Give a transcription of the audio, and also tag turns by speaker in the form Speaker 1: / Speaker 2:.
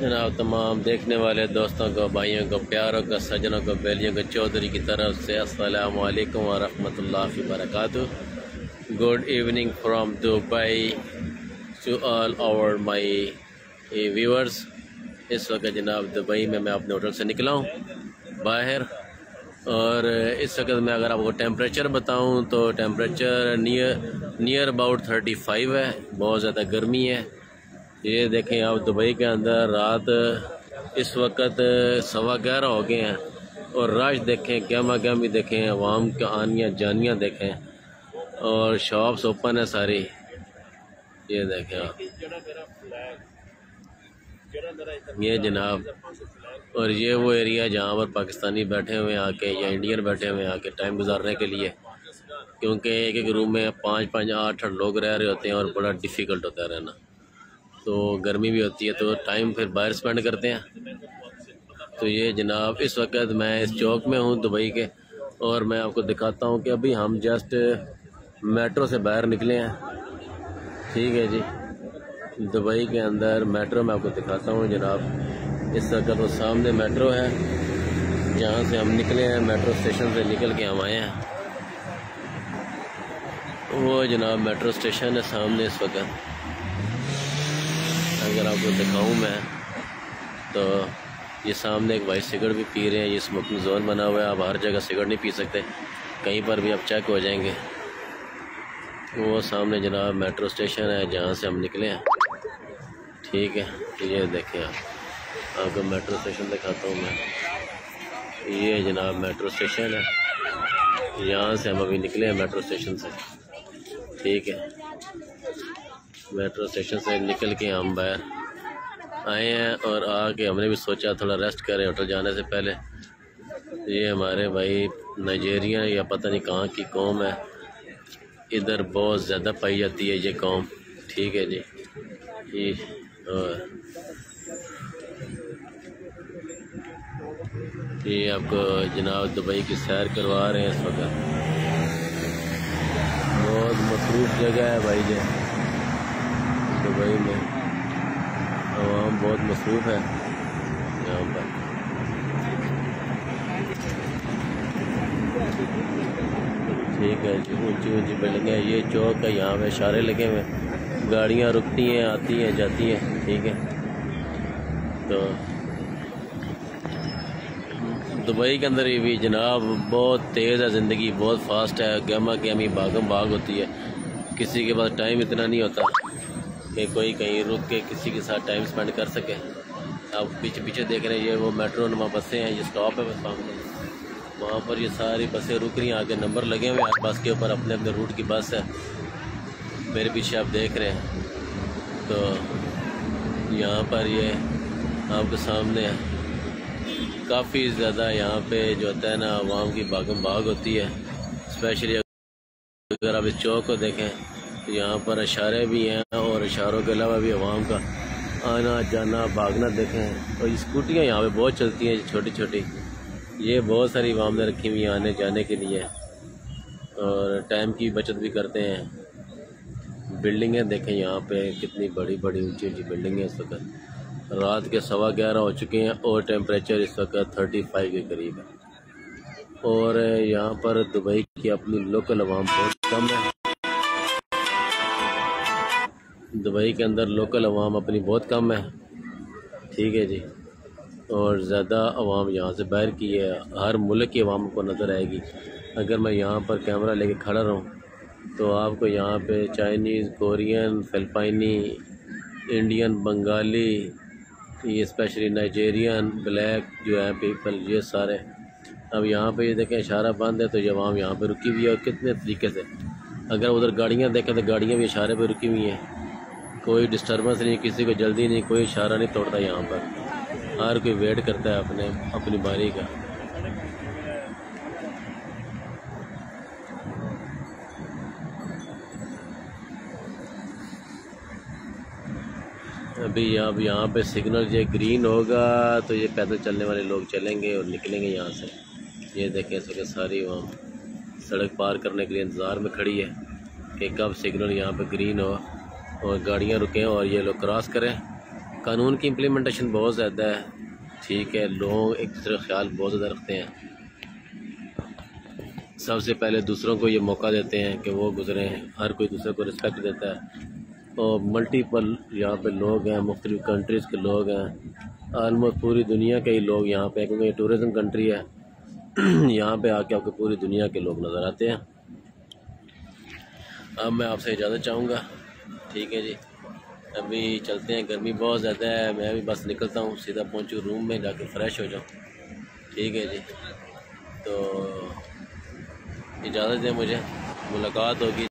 Speaker 1: जनाब, तमाम देखने वाले दोस्तों को, भाइयों को, प्यारों को, सजनों को, बेलियों को, चौधरी की तरफ़ से असलकम वरहमल वरक good evening from Dubai to all our my viewers इस वक्त जनाब दुबई में मैं अपने होटल से निकला हूँ, बाहर। और इस वक्त मैं अगर आपको टेम्परेचर बताऊँ तो temperature near near about thirty five है। बहुत ज़्यादा गर्मी है। ये देखें आप दुबई के अंदर रात इस वक्त सवा ग्यारह हो गए हैं। और रश देखें गहमा गहमी देखें आवाम का आनियाँ जानियाँ देखें। और शॉप्स ओपन है सारी। ये देखें आप। ये जनाब, और ये वो एरिया जहाँ पर पाकिस्तानी बैठे हुए आके, या इंडियन बैठे हुए आके टाइम गुजारने के लिए। क्योंकि एक एक रूम में पाँच पाँच, आठ आठ लोग रह रहे होते हैं और बड़ा डिफ़िकल्ट होता है रहना। तो गर्मी भी होती है तो टाइम फिर बाहर स्पेंड करते हैं। तो ये जनाब, इस वक्त मैं इस चौक में हूँ दुबई के और मैं आपको दिखाता हूँ कि अभी हम जस्ट मेट्रो से बाहर निकले हैं। ठीक है जी। दुबई के अंदर मेट्रो मैं आपको दिखाता हूँ जनाब। इस वक्त वो सामने मेट्रो है। जहाँ से हम निकले हैं मेट्रो स्टेशन से निकल के हम आए हैं। वो जनाब मेट्रो स्टेशन है सामने इस वक्त। अगर आपको दिखाऊँ मैं तो ये सामने एक वाइट सिगरेट भी पी रहे हैं, ये स्मोकिंग जोन बना हुआ है, आप हर जगह सिगरेट नहीं पी सकते, कहीं पर भी आप चेक हो जाएँगे। वो सामने जनाब मेट्रो स्टेशन है, जहाँ से हम निकले हैं। ठीक है, ये देखें आप, आपको मेट्रो स्टेशन दिखाता हूँ मैं। ये जनाब मेट्रो स्टेशन है, यहाँ से हम अभी निकले हैं मेट्रो स्टेशन से। ठीक है मेट्रो स्टेशन से निकल के हम बाहर आए हैं और आके हमने भी सोचा, थोड़ा रेस्ट करें होटल जाने से पहले। ये हमारे भाई नाइजेरिया या पता नहीं कहाँ की कौम है। इधर बहुत ज़्यादा पाई जाती है ये कौम। ठीक है जी। ये और ये आपको जनाब दुबई की सैर करवा रहे हैं इस वक्त। बहुत मसरूफ जगह है भाई जी दुबई में। आवाम बहुत मसरूफ़ है यहाँ पर। ठीक है जी, ऊँची ऊँची बिल्डिंग है ये चौक है, यहाँ पे इशारे लगे हुए गाड़ियाँ रुकती हैं, आती हैं, जाती हैं, ठीक है। तो दुबई के अंदर ही भी जनाब बहुत तेज़ है ज़िंदगी, बहुत फास्ट है, गहमा गहमी, भागम भाग होती है। किसी के पास टाइम इतना नहीं होता। कि कोई कहीं रुक के किसी के साथ टाइम स्पेंड कर सके। आप पीछे पीछे देख रहे हैं, ये वो मेट्रो नुमा बसें हैं, ये स्टॉप है सामने वहाँ पर। ये सारी बसें रुक रही हैं, आगे नंबर लगे हुए हैं बस के ऊपर अपने अपने रूट की बस है। मेरे पीछे आप देख रहे हैं। तो यहाँ पर ये आपके सामने काफ़ी ज़्यादा यहाँ पे जो होता है ना, आवाम की भागम भाग होती है। स्पेशली अगर आप इस चौक को देखें तो यहाँ पर इशारे भी हैं और इशारों के अलावा भी आवाम का आना, जाना, भागना देखें। और स्कूटियाँ यहाँ पे बहुत चलती हैं छोटी छोटी ये बहुत सारी आवाम ने रखी हुई आने जाने के लिए। और टाइम की बचत भी करते हैं। बिल्डिंगें देखें यहाँ पे, कितनी बड़ी बड़ी ऊँची ऊँची बिल्डिंग है इस वक्त। रात के सवा ग्यारह हो चुके हैं और टेम्परेचर इस वक्त थर्टी फाइव के करीब है। और यहाँ पर दुबई की अपनी लोकल आवाम बहुत कम है। दुबई के अंदर लोकल आवाम अपनी बहुत कम है। ठीक है जी। और ज़्यादा आवाम यहाँ से बाहर की है। हर मुल्क की आवाम को नज़र आएगी। अगर मैं यहाँ पर कैमरा लेके खड़ा रहूँ तो आपको यहाँ पे Chinese Korean Filipino Indian Bengali ये स्पेशली नाइजेरियन ब्लैक जो है पीपल ये सारे। अब यहाँ पे ये देखें, इशारा बंद है तो ये आवाम यहाँ पे रुकी हुई है और कितने तरीके से। अगर उधर गाड़ियाँ देखें तो गाड़ियाँ भी इशारे पे रुकी हुई हैं। कोई डिस्टर्बेंस नहीं, किसी को जल्दी नहीं, कोई इशारा नहीं तोड़ता यहाँ पर। हर कोई वेट करता है अपने, अपनी बारी का। अभी अब यहाँ पे सिग्नल ये ग्रीन होगा तो ये पैदल चलने वाले लोग चलेंगे और निकलेंगे यहाँ से। ये देखें सके सारी वहाँ सड़क पार करने के लिए इंतज़ार में खड़ी है कि कब सिग्नल यहाँ पे ग्रीन हो। और गाड़ियाँ रुकें और ये लोग क्रॉस करें। कानून की इम्प्लीमेंटेशन बहुत ज़्यादा है। ठीक है, लोग एक दूसरे का ख्याल बहुत ज़्यादा रखते हैं। सबसे पहले दूसरों को ये मौका देते हैं कि वो गुजरें, हर कोई दूसरे को रिस्पेक्ट देता है। और मल्टीपल यहाँ पे लोग हैं, मुख्तलिफ़ कंट्रीज़ के लोग हैं। आलमोस्ट पूरी दुनिया के ही लोग यहाँ पे क्योंकि ये टूरिज़म कंट्री है। यहाँ पे आके आपको पूरी दुनिया के लोग नज़र आते हैं। अब मैं आपसे इजाज़त चाहूँगा। ठीक है जी। अभी चलते हैं, गर्मी बहुत ज़्यादा है, मैं भी बस निकलता हूँ, सीधा पहुँचूँ रूम में, जाके फ़्रेश हो जाऊँ। ठीक है जी। तो इजाज़त दें मुझे, मुलाकात होगी।